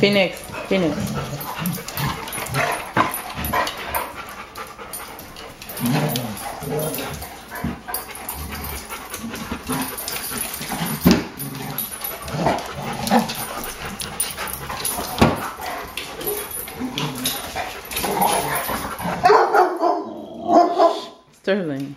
Phoenix, Phoenix. Thank you. Sterling.